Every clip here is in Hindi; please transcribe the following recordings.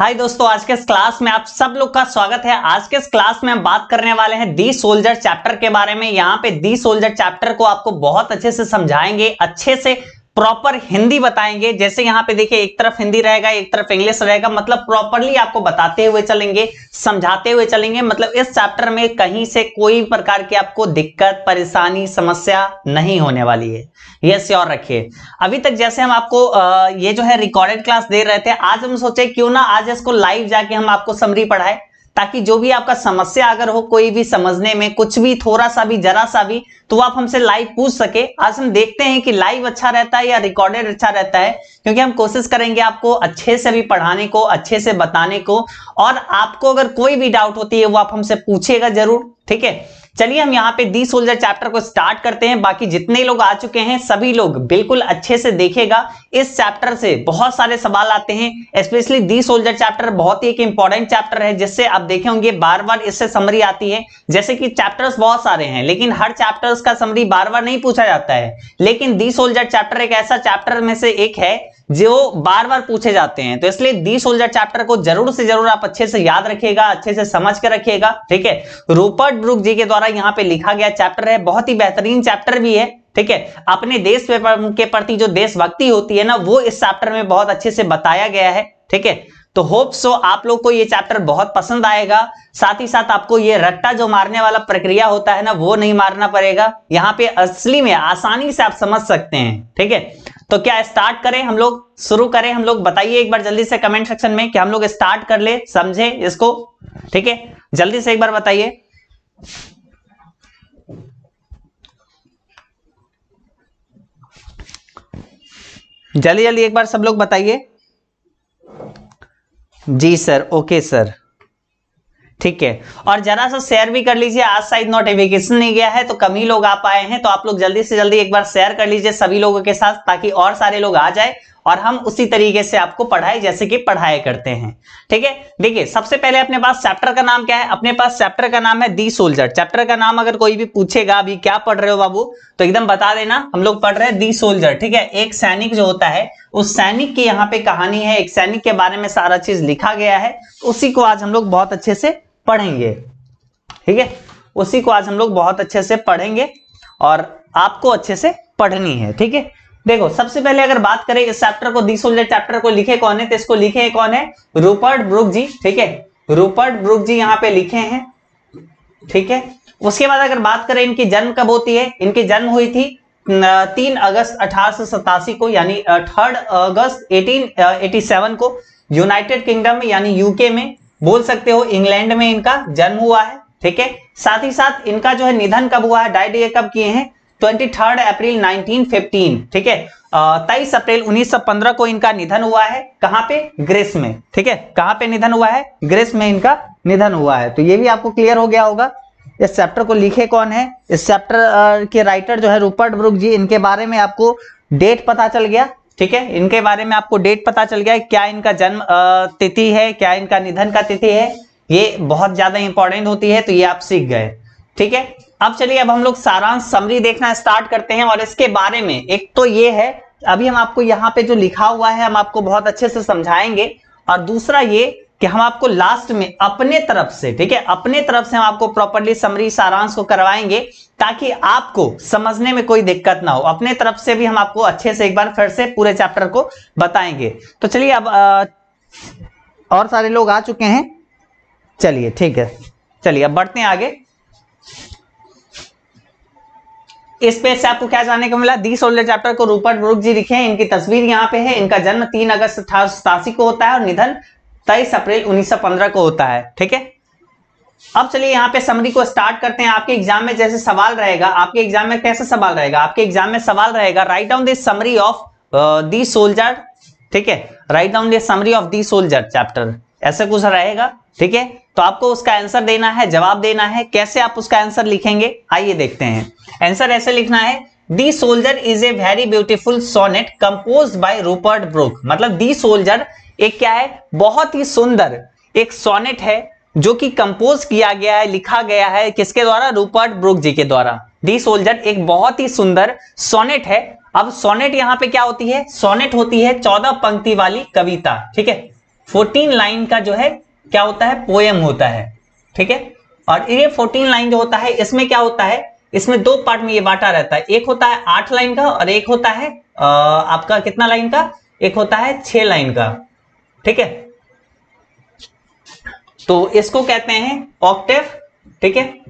हाय दोस्तों, आज के इस क्लास में आप सब लोग का स्वागत है। आज के इस क्लास में हम बात करने वाले हैं दी सोल्जर चैप्टर के बारे में। यहाँ पे दी सोल्जर चैप्टर को आपको बहुत अच्छे से समझाएँगे, अच्छे से प्रॉपर हिंदी बताएँगे। जैसे यहाँ पे देखिए, एक तरफ़ हिंदी रहेगा, एक तरफ़ इंग्लिश रहेगा मतलब प्रॉपरली आपको बताते हुए चलेंगे, समझाते हुए चलेंगे। मतलब इस चैप्टर में कहीं से कोई प्रकार की आपको दिक्कत, परेशानी, समस्या नहीं होने वाली है। ये श्योर रखिए। अभी तक जैसे हम आपको ये जो है रिकॉर्डेड क्लास दे रहे थे, आज हम सोचे क्यों ना आज इसको लाइव जाके हम आपको समरी पढ़ाए। ताकि जो भी आपका समस्या अगर हो, कोई भी समझने में, कुछ भी थोड़ा सा भी जरा सा भी तो आप हमसे लाइव पूछ सके। आज हम देखते हैं कि लाइव अच्छा रहता है या रिकॉर्डेड अच्छा रहता है, क्योंकि हम कोशिश करेंगे आपको अच्छे से भी पढ़ाने को, अच्छे से बताने को। और आपको अगर कोई भी डाउट होती है, वो आप हमसे पूछेगा ज़रूर, ठीक है? चलिए हम यहाँ पे दी सोल्जर चैप्टर को स्टार्ट करते हैं। बाकी जितने लोग आ चुके हैं, सभी लोग बिल्कुल अच्छे से देखेगा इस चैप्टर से बहुत सारे सवाल आते हैं। स्पेशली दी सोल्जर चैप्टर बहुत ही एक इंपॉर्टेंट चैप्टर है, जिससे आप देखे होंगे बार बार इससे समरी आती है। जैसे कि चैप्टर्स बहुत सारे हैं, लेकिन हर चैप्टर्स का समरी बार बार नहीं पूछा जाता है। लेकिन दी सोल्जर चैप्टर एक ऐसा चैप्टर में से एक है जो बार बार पूछे जाते हैं तो इसलिए दी सोल्जर चैप्टर को ज़रूर से ज़रूर आप अच्छे से याद रखिएगा, अच्छे से समझ के रखिएगा, ठीक है? रूपर्ट ब्रुक जी के द्वारा यहाँ पे लिखा गया चैप्टर है, बहुत ही बेहतरीन चैप्टर भी है, ठीक है? अपने देश के प्रति जो देशभक्ति होती है ना, वो इस चैप्टर में बहुत अच्छे से बताया गया है, ठीक है? तो होप सो आप लोग को ये चैप्टर बहुत पसंद आएगा, साथ ही साथ आपको ये रट्टा जो मारने वाला प्रक्रिया होता है ना, वो नहीं मारना पड़ेगा, यहाँ पे असली में आसानी से आप समझ सकते हैं, ठीक है? तो क्या स्टार्ट करें? हम लोग शुरू करें। हम लोग बताइए एक बार जल्दी से कमेंट सेक्शन में कि हम लोग स्टार्ट कर ले, समझे इसको। ठीक है? जल्दी से एक बार बताइए। जल्दी जल्दी एक बार सब लोग बताइए। जी सर ओके सर। ठीक है। और जरा सा शेयर भी कर लीजिए, आज शायद नोटिफिकेशन नहीं गया है तो कम ही लोग आ पाए हैं तो आप लोग जल्दी से जल्दी एक बार शेयर कर लीजिए सभी लोगों के साथ, ताकि और सारे लोग आ जाए, और हम उसी तरीके से आपको पढ़ाए, जैसे कि पढ़ाए करते हैं। ठीक है? देखिए, सबसे पहले अपने पास चैप्टर का नाम क्या है? अपने पास चैप्टर का नाम है दी सोल्जर चैप्टर का नाम अगर कोई भी पूछेगा, अभी क्या पढ़ रहे हो बाबू? तो एकदम बता देना, हम लोग पढ़ रहे हैं दी सोल्जर ठीक है? एक सैनिक जो होता है, उस सैनिक की यहाँ पे कहानी है। एक सैनिक के बारे में सारा चीज़ लिखा गया है। उसी को आज हम लोग बहुत अच्छे से पढ़ेंगे। ठीक है? उसी को आज हम लोग बहुत अच्छे से पढ़ेंगे और आपको अच्छे से पढ़नी है। ठीक है? देखो, सबसे पहले अगर बात करें, इस चैप्टर को दिसोल्जर चैप्टर को लिखे कौन है? तो इसको लिखे है कौन है? Rupert Brooke ji. ठीक है? रूपर्ट ब्रुक जी यहाँ पे लिखे हैं। ठीक है? उसके बाद अगर बात करें, इनकी जन्म कब होती है? इनकी जन्म हुई थी तीन अगस्त अठारह सौ सतासी को, यानी थर्ड अगस्त 1887 को यूनाइटेड किंगडम में, यानी यूके में। बोल सकते हो इंग्लैंड में इनका जन्म हुआ है, ठीक है? साथ ही साथ इनका जो है निधन कब हुआ है डायड कब किए हैं? ट्वेंटी थर्ड अप्रैल 1915 ठीक है? तेईस अप्रैल 1915 को इनका निधन हुआ है, कहाँ पे? ग्रेस में, ठीक है? कहाँ पे निधन हुआ है? ग्रेस में इनका निधन हुआ है। तो ये भी आपको क्लियर हो गया होगा। इस चैप्टर को लिखे कौन है? इस चैप्टर के राइटर जो है रूपर्ट ब्रुक जी, इनके बारे में आपको डेट पता चल गया। ठीक है? इनके बारे में आपको डेट पता चल गया है क्या इनका जन्म तिथि है, क्या इनका निधन का तिथि है। ये बहुत ज़्यादा इंपॉर्टेंट होती है तो ये आप सीख गए। ठीक है? अब चलिए, अब हम लोग सारांश समरी देखना स्टार्ट करते हैं और इसके बारे में। एक तो ये है, अभी हम आपको यहाँ पे जो लिखा हुआ है, हम आपको बहुत अच्छे से समझाएँगे। और दूसरा ये कि हम आपको लास्ट में अपने तरफ़ से ठीक है? अपने तरफ़ से हम आपको प्रॉपरली समरी सारांश को करवाएँगे ताकि आपको समझने में कोई दिक्कत ना हो। अपने तरफ़ से भी हम आपको अच्छे से एक बार फिर से पूरे चैप्टर को बताएँगे। तो चलिए अब आ, और सारे लोग आ चुके हैं। चलिए ठीक है। चलिए अब बढ़ते हैं आगे। इस पेज से आपको क्या जानने को मिला? दी सोल्जर चैप्टर को रूपर्ट ब्रुक जी लिखे हैं। इनकी तस्वीर यहाँ पे है। इनका जन्म तीन अगस्त अठारह सौ सतासी को होता है और निधन तेईस अप्रैल 1915 को होता है, ठीक है? अब चलिए यहाँ पे समरी को स्टार्ट करते हैं। आपके एग्ज़ाम में जैसे सवाल रहेगा, आपके एग्ज़ाम में कैसे सवाल रहेगा? आपके एग्ज़ाम में सवाल रहेगा right down this summary of the soldier ठीक है? Right down this summary of the soldier chapter ऐसे कुछ रहेगा, ठीक है? तो आपको उसका आंसर देना है, जवाब देना है, कैसे आप उसका आंसर लिखेंगे? आइए देखते हैं। आंसर ऐसे लिखना है the soldier is a very beautiful sonnet compose by Rupert Brooke मतलब दी सोल्जर एक क्या है? बहुत ही सुंदर एक सोनेट है जो कि कंपोज किया गया है लिखा गया है किसके द्वारा? रूपर्ट ब्रुक जी के द्वारा। दी सोल्जर एक बहुत ही सुंदर सोनेट है। अब सोनेट यहाँ पे क्या होती है? सोनेट होती है चौदह पंक्ति वाली कविता ठीक है? 14 लाइन का जो है क्या होता है? पोएम होता है ठीक है? और ये 14 लाइन जो होता है इसमें क्या होता है? इसमें दो पार्ट में ये बांटा रहता है। एक होता है आठ लाइन का और एक होता है आ, आपका कितना लाइन का? एक होता है छह लाइन का। ठीक है? तो इसको कहते हैं ऑक्टेव ठीक है?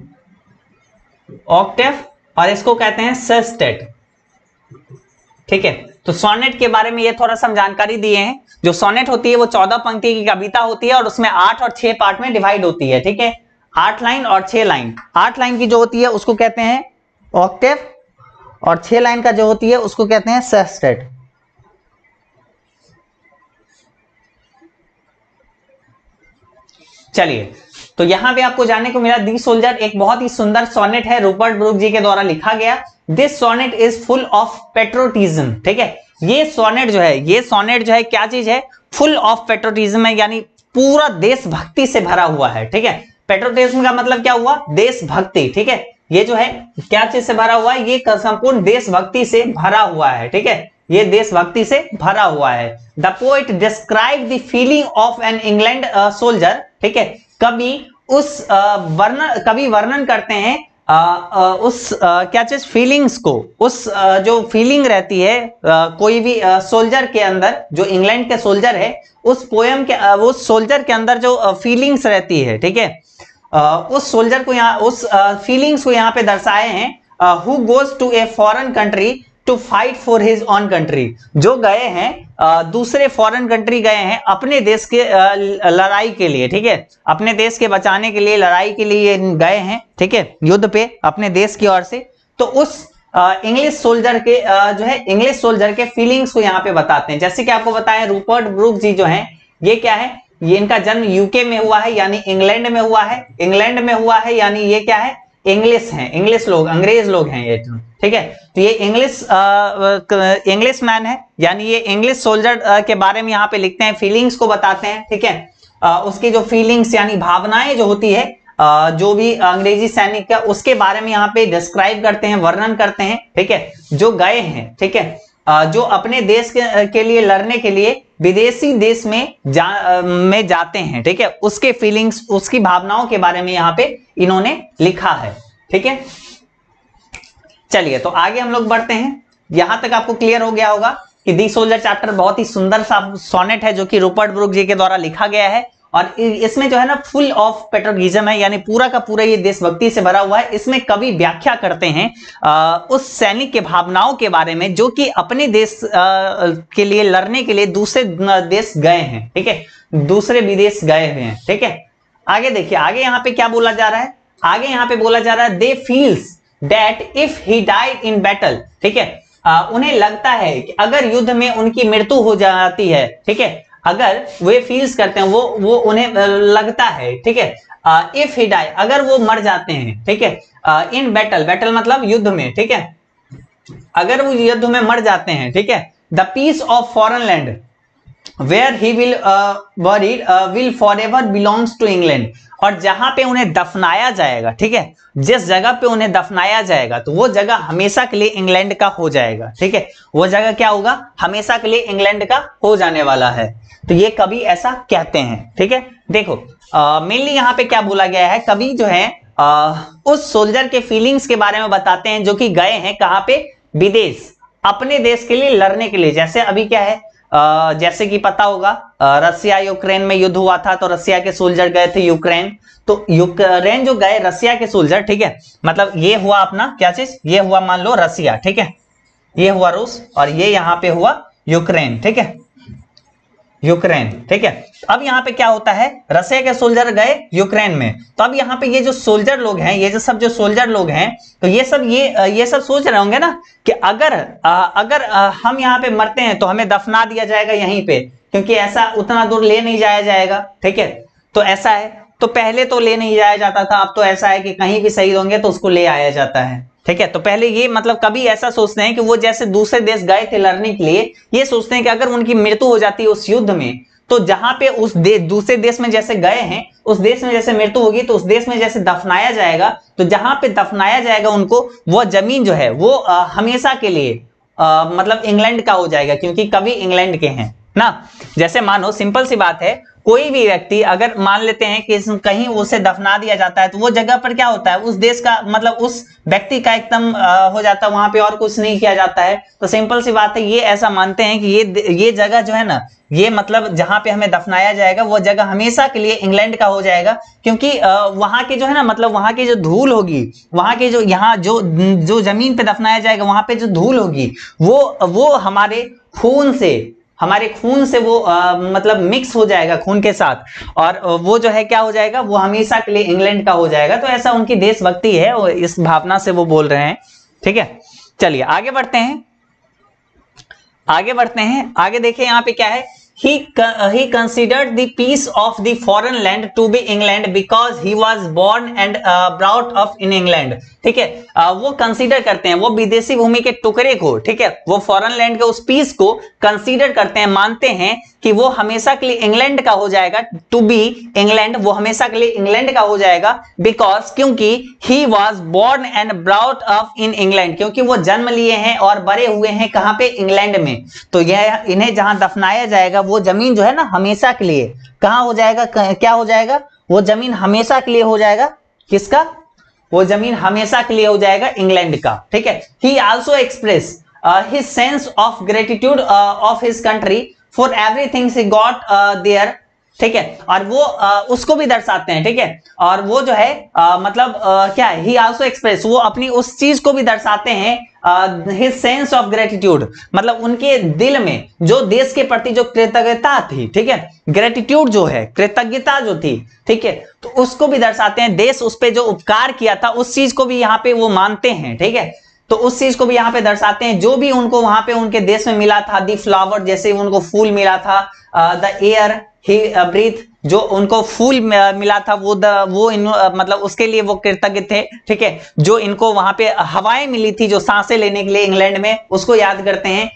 ऑक्टेव और इसको कहते हैं सेस्टेट ठीक है? तो सोनेट के बारे में ये थोड़ा सा जानकारी दिए हैं। जो सोनेट होती है, वो चौदह पंक्ति की कविता होती है और उसमें आठ और छह पार्ट में डिवाइड होती है, ठीक है? आठ लाइन और छह लाइन आठ लाइन की जो होती है, उसको कहते हैं ऑक्टेव और छह लाइन का जो होती है, उसको कहते हैं सेस्टेट चलिए तो यहाँ पे आपको जानने को मिला दी सोल्जर एक बहुत ही सुंदर सोनेट है, रूपर्ट ब्रूक जी के द्वारा लिखा गया। This sonnet is full of patriotism ठीक है? ये सोनेट जो है, ये सोनेट जो है क्या चीज़ है? फुल ऑफ़ पेट्रोटिज्म है, यानी पूरा देशभक्ति से भरा हुआ है, ठीक है? पेट्रोटिज्म का मतलब क्या हुआ? देशभक्ति, ठीक है? ये जो है, क्या चीज़ से भरा हुआ है? ये संपूर्ण देशभक्ति से भरा हुआ है, ठीक है? ये देशभक्ति से भरा हुआ है। The poet describe the feeling of an England soldier ठीक है? कभी उस वर्णन कभी वर्णन करते हैं आ, आ, उस आ, क्या चीज़? फीलिंग्स को। उस आ, जो फीलिंग रहती है आ, कोई भी सोल्जर के अंदर जो इंग्लैंड के सोल्जर है उस पोयम के आ, उस सोल्जर के अंदर जो फीलिंग्स रहती है ठीक है? उस सोल्जर को यहाँ उस फीलिंग्स को यहाँ पे दर्शाए हैं who goes to a foreign country to fight for his own country जो गए हैं दूसरे फॉरेन कंट्री गए हैं, अपने देश के लड़ाई के लिए, ठीक है? अपने देश के बचाने के लिए, लड़ाई के लिए गए हैं, ठीक है? युद्ध पे, अपने देश की ओर से। तो उस इंग्लिश सोल्जर के जो है इंग्लिश सोल्जर के फीलिंग्स को यहाँ पे बताते हैं। जैसे कि आपको बताया रूपर्ट ब्रूक जी जो है, ये क्या है? ये इनका जन्म यूके में हुआ है, यानी इंग्लैंड में हुआ है। इंग्लैंड में हुआ है, यानी ये क्या है? इंग्लिश हैं इंग्लिश लोग अंग्रेज़ लोग हैं ये ठीक है? तो ये इंग्लिश इंग्लिश मैन है यानी ये इंग्लिश सोल्जर के बारे में यहाँ पे लिखते हैं फीलिंग्स को बताते हैं ठीक है? आ, उसकी जो फीलिंग्स यानी भावनाएँ जो होती है आ, जो भी अंग्रेज़ी सैनिक का उसके बारे में यहाँ पे डिस्क्राइब करते हैं वर्णन करते हैं ठीक है? जो गए हैं ठीक है? जो अपने देश के, के लिए लड़ने के लिए विदेशी देश में जा में जाते हैं, ठीक है? उसके फीलिंग्स उसकी भावनाओं के बारे में यहाँ पे इन्होंने लिखा है, ठीक है? चलिए तो आगे हम लोग बढ़ते हैं। यहाँ तक आपको क्लियर हो गया होगा कि दी सोल्जर चैप्टर बहुत ही सुंदर सा सोनेट है जो कि रूपर्ट ब्रुक जी के द्वारा लिखा गया है। और इसमें जो है ना फुल ऑफ़ पेट्रोलिज्म है यानी पूरा का पूरा ये देशभक्ति से भरा हुआ है। इसमें कवि व्याख्या करते हैं आ, उस सैनिक के भावनाओं के बारे में जो कि अपने देश आ, के लिए लड़ने के लिए दूसरे देश गए हैं ठीक है? दूसरे विदेश गए हुए हैं ठीक है? आगे देखिए आगे यहाँ पे क्या बोला जा रहा है? आगे यहाँ पे बोला जा रहा है they feels that if he died in battle ठीक है? उन्हें लगता है कि अगर युद्ध में उनकी मृत्यु हो जाती है ठीक है? अगर वे फील्स करते हैं, वो वो उन्हें लगता है, ठीक है? इफ़ ही डाई अगर वो मर जाते हैं, ठीक है? इन बैटल बैटल मतलब युद्ध में, ठीक है? अगर वो युद्ध में मर जाते हैं, ठीक है? The piece of foreign land where he will buried will for ever belongs to England और जहाँ पे उन्हें दफनाया जाएगा ठीक है? जिस जगह पे उन्हें दफनाया जाएगा तो वो जगह हमेशा के लिए इंग्लैंड का हो जाएगा ठीक है? वो जगह क्या होगा? हमेशा के लिए इंग्लैंड का हो जाने वाला है। तो ये कभी ऐसा कहते हैं ठीक है? देखो मेनली यहाँ पे क्या बोला गया है? कभी जो है आ, उस सोल्जर के फीलिंग्स के बारे में बताते हैं जो कि गए हैं कहाँ पे? विदेश। अपने देश के लिए लड़ने के लिए। जैसे अभी क्या है? आ, जैसे कि पता होगा रसिया, यूक्रेन में युद्ध हुआ था तो रसिया के सोल्जर गए थे यूक्रेन। तो यूक्रेन जो गए, रसिया के सोल्जर, ठीक है? मतलब ये हुआ अपना, क्या चीज़? ये हुआ मान लो रसिया, ठीक है? ये हुआ रूस और ये यहाँ पे हुआ यूक्रेन, ठीक है? यूक्रेन, ठीक है? अब यहाँ पे क्या होता है? रसिया के सोल्जर गए यूक्रेन में। तो अब यहाँ पे ये जो सोल्जर लोग हैं, ये जो सब जो सोल्जर लोग हैं तो ये सब ये ये सब सोच रहे होंगे ना कि अगर अगर हम यहाँ पे मरते हैं तो हमें दफना दिया जाएगा यहीं पे। क्योंकि ऐसा उतना दूर ले नहीं जाया जाएगा ठीक है? तो ऐसा है। तो पहले तो ले नहीं जाया जाता था अब तो ऐसा है कि कहीं भी शहीद होंगे तो उसको ले आया जाता है ठीक है? तो पहले ये मतलब कभी ऐसा सोचते हैं कि वो जैसे दूसरे देश गए थे लड़ने के लिए ये सोचते हैं कि अगर उनकी मृत्यु हो जाती है उस युद्ध में तो जहाँ पे उस देश दूसरे देश में जैसे गए हैं उस देश में जैसे मृत्यु होगी तो उस देश में जैसे दफनाया जाएगा तो जहाँ पे दफनाया जाएगा उनको वो ज़मीन जो है वो आ, हमेशा के लिए आ, मतलब इंग्लैंड का हो जाएगा क्योंकि कभी इंग्लैंड के हैं। ना, जैसे मानो सिंपल सी बात है, कोई भी व्यक्ति अगर मान लेते हैं कि कहीं उसे दफना दिया जाता है तो वो जगह पर क्या होता है? उस देश का मतलब उस व्यक्ति का एकदम हो जाता है, वहाँ पे और कुछ नहीं किया जाता है। तो सिंपल सी बात है, ये ऐसा मानते हैं कि ये ये जगह जो है ना, ये मतलब जहाँ पे हमें दफनाया जाएगा, वो जगह हमेशा के लिए इंग्लैंड का हो जाएगा, क्योंकि वहाँ की जो है ना मतलब वहाँ की जो धूल होगी, वहाँ के जो, यहाँ जो जो ज़मीन पे दफनाया जाएगा, वहाँ पे जो धूल होगी, वो वो हमारे खून से हमारे खून से वो आ, मतलब मिक्स हो जाएगा खून के साथ। और वो जो है क्या हो जाएगा वो हमेशा के लिए इंग्लैंड का हो जाएगा। तो ऐसा उनकी देशभक्ति है इस भावना से वो बोल रहे हैं। ठीक है? चलिए आगे बढ़ते हैं। आगे बढ़ते हैं। आगे देखिए यहाँ पे क्या है। He uh, he considered the peace of the foreign land to be England because he was born and uh, brought up ठीक है? Uh, वो कंसीडर करते हैं वो विदेशी भूमि के टुकड़े को ठीक है? वो फॉरेन लैंड के उस पीस को कंसीडर करते हैं मानते हैं कि वो हमेशा के लिए इंग्लैंड का हो जाएगा टू बी इंग्लैंड वो हमेशा के लिए इंग्लैंड का हो जाएगा बिकॉज़ क्योंकि he was born and brought up in England क्योंकि वो जन्म लिए हैं और बड़े हुए हैं कहाँ पे? इंग्लैंड में। तो यह इन्हें जहाँ दफनाया जाएगा वो ज़मीन जो है ना हमेशा के लिए। कहा हो जाएगा क्या हो जाएगा? वो ज़मीन हमेशा के लिए हो जाएगा। किसका? वो ज़मीन हमेशा के लिए हो जाएगा इंग्लैंड का। ठीक है? He also express his sense of gratitude of his country for everything things got there ठीक है? और वो आ, उसको भी दर्शाते हैं ठीक है? और वो जो है आ, मतलब आ, क्या है? ही आल्सो एक्सप्रेस वो अपनी उस चीज़ को भी दर्शाते हैं हिज सेंस ऑफ़ ग्रेटिट्यूड मतलब उनके दिल में जो देश के प्रति जो कृतज्ञता थी ठीक है? ग्रेटिट्यूड जो है कृतज्ञता जो थी ठीक है? तो उसको भी दर्शाते हैं देश उस पर जो उपकार किया था उस चीज़ को भी यहाँ पे वो मानते हैं ठीक है? तो उस चीज़ को भी यहाँ पे दर्शाते हैं जो भी उनको वहाँ पे उनके देश में मिला था दी फ्लावर जैसे उनको फूल मिला था द एयर ही ब्रीथ जो उनको फूल मिला था, वो द, वो इन मतलब उसके लिए वो कृतज्ञ थे, ठीक है? जो इनको वहाँ पे हवाएँ मिली थी, जो साँसें लेने के लिए इंग्लैंड में, उसको याद करते हैं।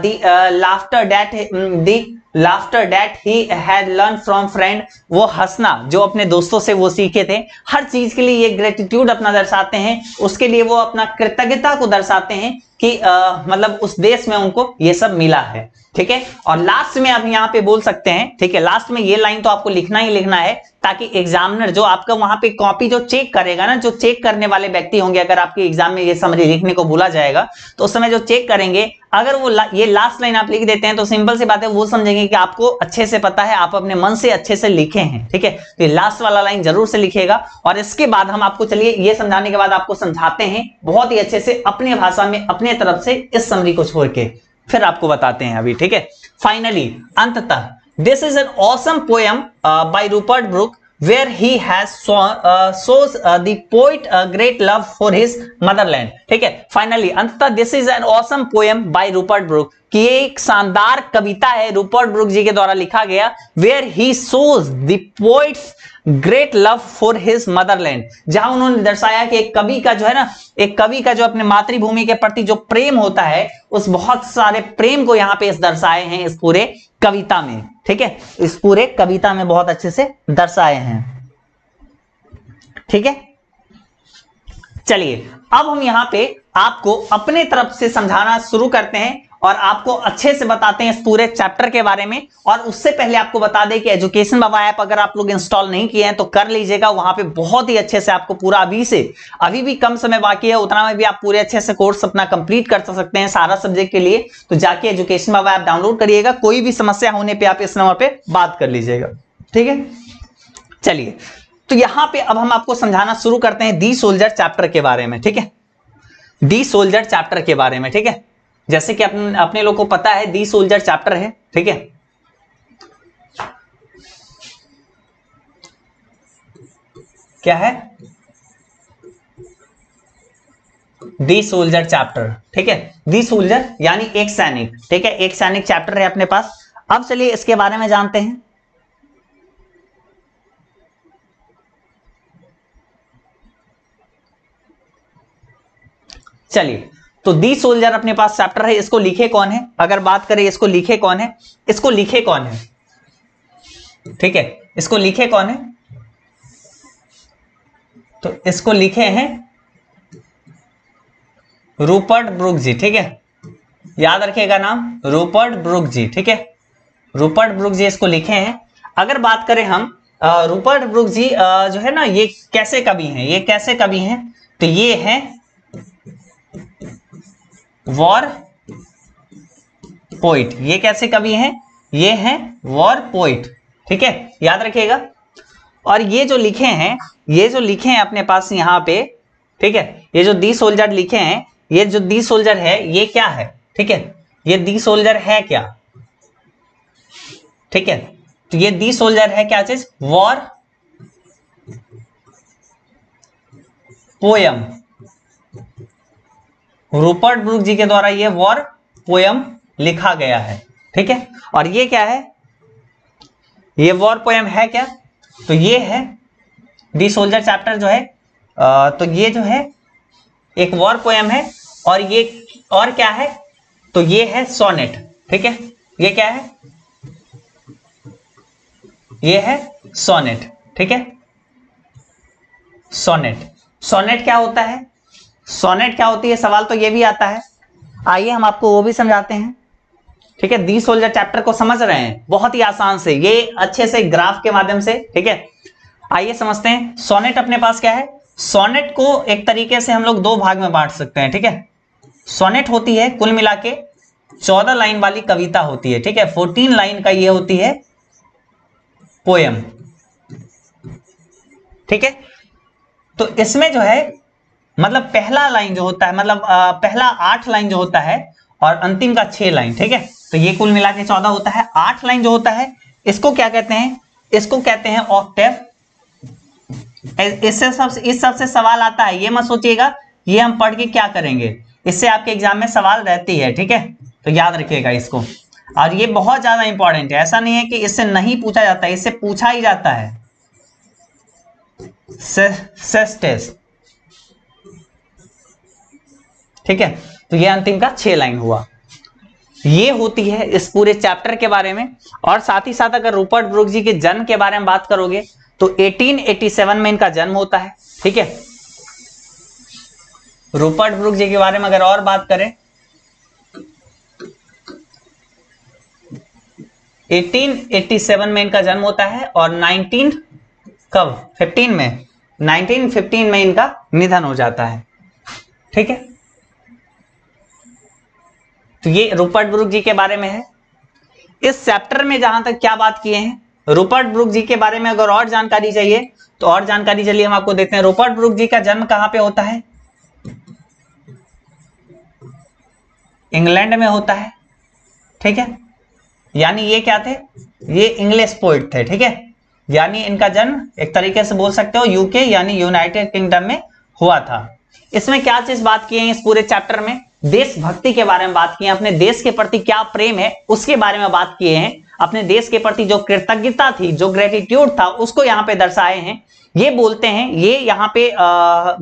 The laughter that the laughter that he had learn from friend वो हंसना, जो अपने दोस्तों से वो सीखे थे। हर चीज़ के लिए ये ग्रेटिट्यूड अपना दर्शाते हैं। उसके लिए वो अपना कृतज्ञता को दर्शाते हैं। कि आ, मतलब उस देश में उनको ये सब मिला है ठीक है? और लास्ट में आप यहाँ पे बोल सकते हैं ठीक है? लास्ट में ये लाइन तो आपको लिखना ही लिखना है ताकि एग्जामिनर जो आपका वहाँ पे कॉपी जो चेक करेगा ना जो चेक करने वाले व्यक्ति होंगे अगर आपके एग्ज़ाम में ये समरी लिखने को भूला जाएगा तो उस समय जो चेक करेंगे अगर वो ला, ये लास्ट लाइन आप लिख देते हैं तो सिंपल सी बात है वो समझेंगे कि आपको अच्छे से पता है आप अपने मन से अच्छे से लिखे हैं ठीक है? तो ये लास्ट वाला लाइन ज़रूर से लिखेगा और इसके बाद हम आपको चलिए ये समझाने के बाद आपको समझाते हैं बहुत ही अच्छे से अपने भाषा में अपने तरफ़ से इस समरी को छोड़ के फिर आपको बताते हैं अभी ठीक है? फाइनली अंततः this is an awesome poem by Rupert Brooke where he has saw, uh, shows uh, the poet a great love for his motherland. ठीक है? फाइनली अंततः this is an awesome poem by Rupert Brooke कि एक शानदार कविता है रूपर्ट ब्रुक जी के द्वारा लिखा गया where he shows the great love for his motherland जहाँ उन्होंने दर्शाया कि एक कवि का जो है ना एक कवि का जो अपने मातृभूमि के प्रति जो प्रेम होता है उस बहुत सारे प्रेम को यहाँ पे इस दर्शाए हैं इस पूरे कविता में, ठीक है? इस पूरे कविता में बहुत अच्छे से दर्शाए हैं। ठीक है? चलिए, अब हम यहाँ पे आपको अपने तरफ़ से समझाना शुरू करते हैं। और आपको अच्छे से बताते हैं इस पूरे चैप्टर के बारे में, और उससे पहले आपको बता दें कि एजुकेशन बाबा ऐप अगर आप लोग इंस्टॉल नहीं किए हैं तो कर लीजिएगा, वहाँ पे बहुत ही अच्छे से आपको पूरा अभी से, अभी भी कम समय बाकी है, उतना में भी आप पूरे अच्छे से कोर्स अपना कंप्लीट कर सकते हैं सारा सब्जेक्ट के लिए तो जाके एजुकेशन बाबा ऐप डाउनलोड करिएगा, कोई भी समस्या होने पर आप इस नंबर पर बात कर लीजिएगा, ठीक है? चलिए तो यहाँ पे अब हम आपको समझाना शुरू करते हैं दी सोल्जर चैप्टर के बारे में, ठीक है? दी सोल्जर चैप्टर के बारे में, ठीक है? जैसे कि अपने अपने लोग को पता है, दी सोल्जर चैप्टर है, ठीक है? क्या है? दी सोल्जर चैप्टर, ठीक है? दी सोल्जर यानी एक सैनिक, ठीक है? एक सैनिक चैप्टर है अपने पास। अब चलिए इसके बारे में जानते हैं। चलिए तो दी सोल्जर अपने पास चैप्टर है, इसको लिखे कौन है? अगर बात करें, इसको लिखे कौन है? इसको लिखे कौन है? ठीक है, इसको लिखे कौन है? तो इसको लिखे हैं रूपर्ट ब्रुक जी ठीक है? याद रखिएगा नाम, रूपर्ट ब्रुक जी ठीक है? रूपर्ट ब्रुक जी इसको लिखे हैं। अगर बात करें हम रूपर्ट ब्रुक जी जो है ना, ये कैसे कवि हैं? ये कैसे कवि हैं? तो ये है वॉर पोइट। ये कैसे कवि हैं? ये हैं वॉर पोइट। ठीक है? याद रखिएगा। और ये जो लिखे हैं, ये जो लिखे हैं अपने पास यहाँ पे, ठीक है? ये जो दी सोल्जर लिखे हैं, ये जो दी सोल्जर है, ये क्या है? ठीक है? ये दी सोल्जर है क्या? ठीक है? तो ये दी सोल्जर है क्या चीज़? War poem. Rupert Brooke ji के द्वारा ये वॉर पोयम लिखा गया है, ठीक है? और ये क्या है? ये वॉर पोयम है क्या? तो ये है, दी सोल्जर चैप्टर जो है तो ये जो है, एक वॉर पोयम है, और ये, और क्या है? तो ये है सोनेट, ठीक है? ये क्या है? ये है सोनेट, ठीक है? सोनेट। सोनेट क्या होता है? सोनेट क्या होती है? सवाल तो ये भी आता है। आइए हम आपको वो भी समझाते हैं। ठीक है? दी सोल्जर चैप्टर को समझ रहे हैं। बहुत ही आसान से। ये अच्छे से ग्राफ के माध्यम से। ठीक है? आइए समझते हैं। सोनेट अपने पास क्या है? सोनेट को एक तरीके से हम लोग दो भाग में बांट सकते हैं। ठीक है? सोनेट होती है कुल मिला के चौदह लाइन वाली कविता होती है। ठीक है? फोर्टीन लाइन का ये होती है पोयम ठीक है? तो इसमें जो है मतलब पहला लाइन जो होता है मतलब पहला आठ लाइन जो होता है और अंतिम का छह लाइन ठीक है? तो ये कुल मिला के चौदह होता है। आठ लाइन जो होता है, इसको क्या कहते हैं? इसको कहते हैं ऑक्टेव इससे सब, इस सबसे सवाल आता है, ये मत सोचिएगा, ये हम पढ़ के क्या करेंगे? इससे आपके एग्ज़ाम में सवाल रहती है, ठीक है? तो याद रखिएगा इसको। और ये बहुत ज़्यादा इंपॉर्टेंट है। ऐसा नहीं है कि इससे नहीं पूछा जाता है इससे पूछा ही जाता है। सेस्टेस ठीक है? तो ये अंतिम का छह लाइन हुआ। ये होती है इस पूरे चैप्टर के बारे में और साथ ही साथ अगर रूपर्ट ब्रुक जी के जन्म के बारे में बात करोगे तो 1887 में इनका जन्म होता है। ठीक है? रूपर्ट ब्रुक जी के बारे में अगर और बात करें 1887 में इनका जन्म होता है और 19 कब? 15 में। 1915 में इनका निधन हो जाता है। ठीक है? तो ये रूपर्ट ब्रुक जी के बारे में है। इस चैप्टर में जहाँ तक क्या बात किए हैं, रूपर्ट ब्रुक जी के बारे में अगर और जानकारी चाहिए तो और जानकारी चलिए हम आपको देते हैं, रूपर्ट ब्रुक जी का जन्म कहाँ पे होता है? इंग्लैंड में होता है, ठीक है? यानी ये क्या थे? ये इंग्लिश पोइट थे, ठीक है? यानी इनका जन्म एक तरीके से बोल सकते हो यूके यानी यूनाइटेड किंगडम में हुआ था। इसमें क्या चीज़ बात की है इस पूरे चैप्टर में? देशभक्ति के बारे में बात की अपने देश के प्रति क्या प्रेम है, उसके बारे में बात किए हैं। अपने देश के प्रति जो कृतज्ञता थी, जो ग्रेटिट्यूड था, उसको यहाँ पे दर्शाए हैं। ये बोलते हैं, ये यहाँ पे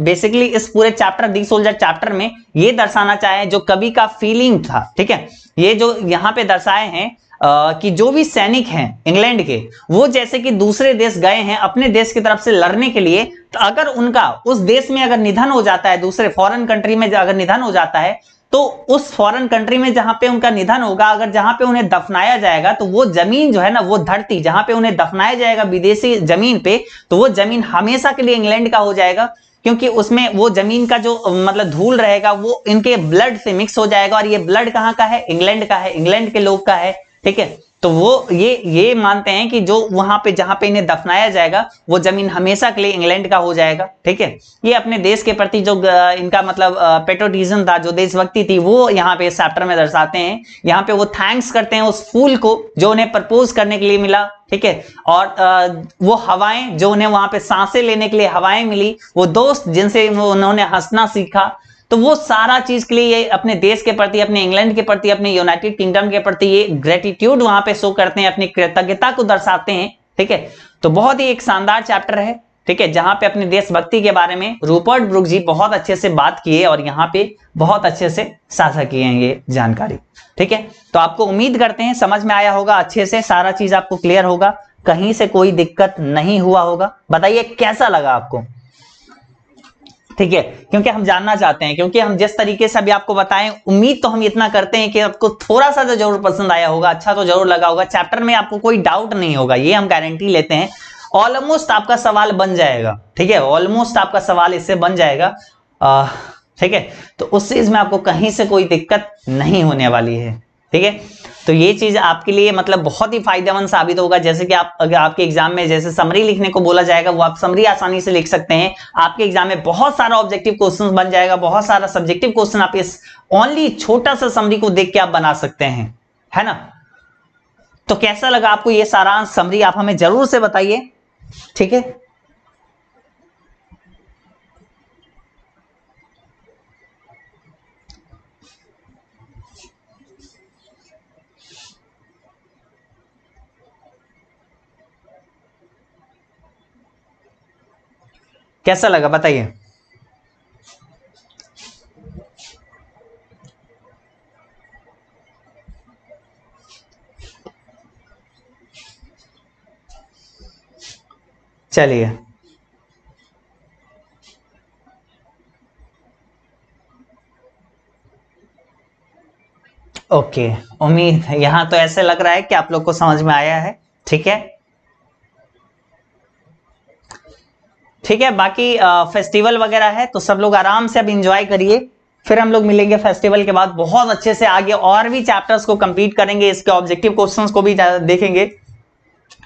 बेसिकली इस पूरे चैप्टर दी सोल्जर चैप्टर में ये दर्शाना चाहे जो कवि का फीलिंग था, ठीक है? ये जो यहाँ पे दर्शाए हैं कि जो भी सैनिक हैं इंग्लैंड के, वो जैसे कि दूसरे देश गए हैं अपने देश की तरफ़ से लड़ने के लिए तो अगर उनका, उस देश में अगर निधन हो जाता है, दूसरे फॉरेन कंट्री में अगर निधन हो जाता है तो उस फॉरेन कंट्री में जहाँ पे उनका निधन होगा, अगर जहाँ पे उन्हें दफनाया जाएगा तो वो ज़मीन जो है ना, वो धरती, जहाँ पे उन्हें दफनाया जाएगा विदेशी ज़मीन पे तो वो ज़मीन हमेशा के लिए इंग्लैंड का हो जाएगा, क्योंकि उसमें वो ज़मीन का जो मतलब धूल रहेगा, वो इनके ब्लड से मिक्स हो जाएगा, और ये ब्लड कहाँ का है? इंग्लैंड का है, इंग्लैंड के लोग का है। ठीक है? तो वो ये ये मानते हैं कि जो वहाँ पे, जहाँ पे इन्हें दफनाया जाएगा, वो ज़मीन हमेशा के लिए इंग्लैंड का हो जाएगा, ठीक है? ये अपने देश के प्रति जो इनका मतलब पेट्रोटिज्म था, जो देशभक्ति थी, वो यहाँ पे इस चैप्टर में दर्शाते हैं। यहाँ पे वो थैंक्स करते हैं उस फूल को, जो उन्हें प्रपोज करने के लिए मिला, ठीक है? और वो हवाएँ, जो उन्हें वहाँ पे साँसें लेने के लिए हवाएँ मिली, वो दोस्त जिनसे उन्होंने हंसना सीखा तो वो सारा चीज़ के लिए ये अपने देश के प्रति, अपने इंग्लैंड के प्रति, अपने यूनाइटेड किंगडम के प्रति ये ग्रेटिट्यूड वहाँ पे शो करते हैं, अपनी कृतज्ञता को दर्शाते हैं, ठीक है? तो बहुत ही एक शानदार चैप्टर है, ठीक है? जहाँ पे अपने देशभक्ति के बारे में रूपर्ट ब्रुक जी बहुत अच्छे से बात किए और यहाँ पे बहुत अच्छे से साझा किए हैं ये जानकारी, ठीक है? तो आपको उम्मीद करते हैं, समझ में आया होगा, अच्छे से सारा चीज़ आपको क्लियर होगा, कहीं से कोई दिक्कत नहीं हुआ होगा। बताइए, कैसा लगा आपको? ठीक है? क्योंकि हम जानना चाहते हैं, क्योंकि हम जिस तरीके से अभी आपको बताएँ, उम्मीद तो हम इतना करते हैं कि आपको थोड़ा सा तो ज़रूर पसंद आया होगा अच्छा तो ज़रूर लगा होगा। चैप्टर में आपको कोई डाउट नहीं होगा, ये हम गारंटी लेते हैं। ऑलमोस्ट आपका सवाल बन जाएगा, ठीक है? ऑलमोस्ट आपका सवाल इससे बन जाएगा। ठीक है? तो उस चीज़ में आपको कहीं से कोई दिक्कत नहीं होने वाली है, ठीक है? तो ये चीज़ आपके लिए मतलब बहुत ही फ़ायदेमंद साबित होगा। जैसे कि आप, अगर आपके एग्ज़ाम में जैसे समरी लिखने को बोला जाएगा, वो आप समरी आसानी से लिख सकते हैं। आपके एग्ज़ाम में बहुत सारा ऑब्जेक्टिव क्वेश्चन बन जाएगा, बहुत सारा सब्जेक्टिव क्वेश्चन आप इस ओनली छोटा सा समरी को देख के आप बना सकते हैं। है ना? तो कैसा लगा आपको ये सारा समरी आप हमें ज़रूर से बताइए। ठीक है? कैसा लगा बताइए? चलिए। ओके, उम्मीद, यहाँ तो ऐसे लग रहा है कि आप लोग को समझ में आया है, ठीक है? ठीक है, बाकी फेस्टिवल वगैरह है तो सब लोग आराम से अब इंजॉय करिए। फिर हम लोग मिलेंगे फेस्टिवल के बाद। बहुत अच्छे से आगे और भी चैप्टर्स को कंप्लीट करेंगे, इसके ऑब्जेक्टिव क्वेश्चंस को भी देखेंगे।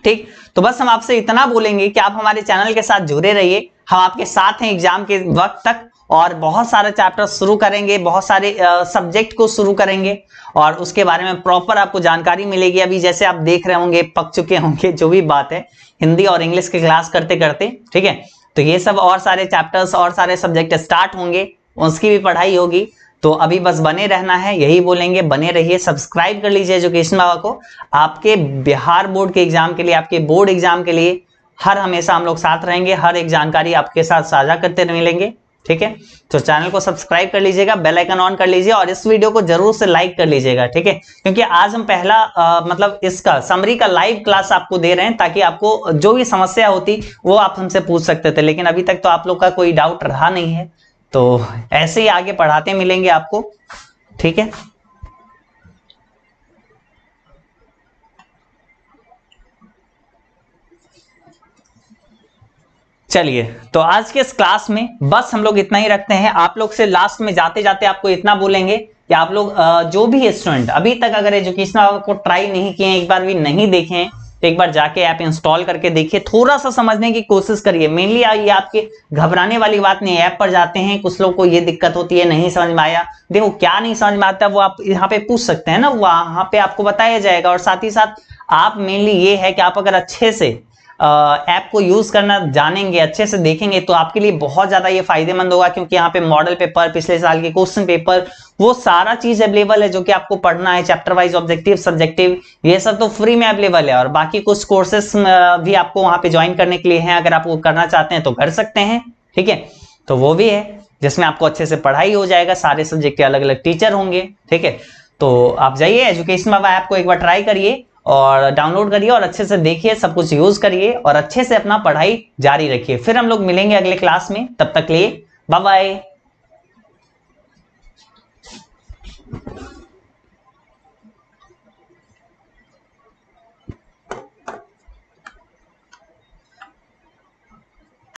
ठीक तो बस हम आपसे इतना बोलेंगे कि आप हमारे चैनल के साथ जुड़े रहिए। हम आपके साथ हैं एग्ज़ाम के वक्त तक और बहुत सारे चैप्टर शुरू करेंगे, बहुत सारे सब्जेक्ट को शुरू करेंगे और उसके बारे में प्रॉपर आपको जानकारी मिलेगी। अभी जैसे आप देख रहे होंगे, पक चुके होंगे, जो भी बात है, हिंदी और इंग्लिश की क्लास करते करते ठीक है? तो ये सब और सारे चैप्टर्स और सारे सब्जेक्ट स्टार्ट होंगे, उसकी भी पढ़ाई होगी। तो अभी बस बने रहना है, यही बोलेंगे, बने रहिए सब्सक्राइब कर लीजिए एजुकेशन बाबा को। आपके बिहार बोर्ड के एग्ज़ाम के लिए, आपके बोर्ड एग्ज़ाम के लिए हर हमेशा हम लोग साथ रहेंगे, हर एक जानकारी आपके साथ साझा करते मिलेंगे। ठीक है? तो चैनल को सब्सक्राइब कर लीजिएगा बेल आइकन ऑन कर लीजिए और इस वीडियो को ज़रूर से लाइक कर लीजिएगा ठीक है? क्योंकि आज हम पहला आ, मतलब इसका समरी का लाइव क्लास आपको दे रहे हैं ताकि आपको जो भी समस्या होती वो आप हमसे पूछ सकते थे। लेकिन अभी तक तो आप लोग का कोई डाउट रहा नहीं है। तो ऐसे ही आगे पढ़ाते मिलेंगे आपको ठीक है? चलिए तो आज के इस क्लास में बस हम लोग इतना ही रखते हैं। आप लोग से लास्ट में जाते जाते आपको इतना बोलेंगे कि आप लोग जो भी स्टूडेंट अभी तक अगर एजुकेशन को ट्राई नहीं किए एक बार भी नहीं देखे तो एक बार जाके ऐप इंस्टॉल करके देखिए। थोड़ा सा समझने की कोशिश करिए। मेनली ये आपके घबराने वाली बात नहीं ऐप पर जाते हैं, कुछ लोग को ये दिक्कत होती है, नहीं समझ में आया। देखो, क्या नहीं समझ में आता, वो आप यहाँ पे पूछ सकते हैं ना। वहाँ पे आपको बताया जाएगा। और साथ ही साथ आप मेनली ये है कि आप अगर अच्छे से ऐप को यूज़ करना जानेंगे, अच्छे से देखेंगे तो आपके लिए बहुत ज़्यादा ये फ़ायदेमंद होगा, क्योंकि यहाँ पे मॉडल पेपर पिछले साल के क्वेश्चन पेपर वो सारा चीज़ अवेलेबल है जो कि आपको पढ़ना है चैप्टर वाइज ऑब्जेक्टिव सब्जेक्टिव ये सब तो फ्री में अवेलेबल है, और बाकी कुछ कोर्सेस भी आपको वहाँ पे ज्वाइन करने के लिए हैं, अगर आप वो करना चाहते हैं तो कर सकते हैं, ठीक है? तो वो भी है, जिसमें आपको अच्छे से पढ़ाई हो जाएगा, सारे सब्जेक्ट के अलग अलग टीचर होंगे, ठीक है? तो आप जाइए एजुकेशन बाबा ऐप को एक बार ट्राई करिए और डाउनलोड करिए और अच्छे से देखिए, सब कुछ यूज़ करिए और अच्छे से अपना पढ़ाई जारी रखिए। फिर हम लोग मिलेंगे अगले क्लास में। तब तक लिए बाय बाय